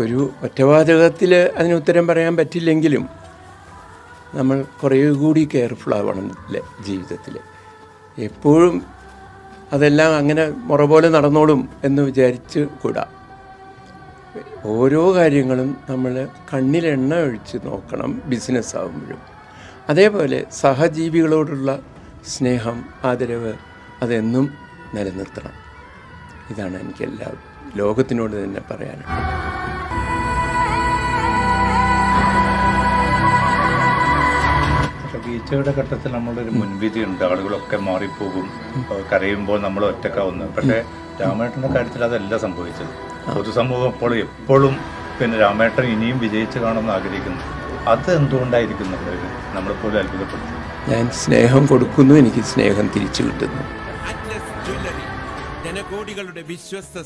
ഒരു ഒറ്റവാചകത്തിൽ അതിന് ഉത്തരം പറയാൻ പറ്റില്ലെങ്കിലും നമ്മൾ കുറേ കൂടി കെയർഫുൾ ആവണം ജീവിതത്തിൽ. എപ്പോഴും അതെല്ലാം അങ്ങനെ മുറ പോലെ നടന്നോളും എന്ന് വിചാരിച്ച് കൂടാ. ഓരോ കാര്യങ്ങളും നമ്മൾ കണ്ണിൽ എണ്ണ ഒഴിച്ച് നോക്കണം ബിസിനസ് ആകുമ്പോഴും അതേപോലെ സഹജീവികളോടുള്ള സ്നേഹം ആദരവ് അതെന്നും നിലനിർത്തണം. ഇതാണ് എനിക്ക് എല്ലാ ലോകത്തിനോട് തന്നെ പറയാനുള്ളത്. വീഴ്ചയുടെ ഘട്ടത്തിൽ നമ്മളൊരു മുൻവിധി ഉണ്ട്. ആളുകളൊക്കെ മാറിപ്പോകും. കരയുമ്പോൾ നമ്മൾ ഒറ്റക്കാവുന്നു. പക്ഷേ രാമേട്ടന്റെ കാര്യത്തിൽ അതല്ല സംഭവിച്ചത്. പൊതുസമൂഹം ഇപ്പോൾ എപ്പോഴും പിന്നെ രാമേട്ടൻ ഇനിയും വിജയിച്ച് കാണുമെന്ന് ആഗ്രഹിക്കുന്നു. അത് എന്തുകൊണ്ടായിരിക്കും നമ്മൾ നമ്മളെപ്പോലും അത്ഭുതപ്പെടുന്നു ഞാൻ സ്നേഹം കൊടുക്കുന്നു എനിക്ക് സ്നേഹം തിരിച്ചു കിട്ടുന്നു. ജനകോടികളുടെ വിശ്വസ്ത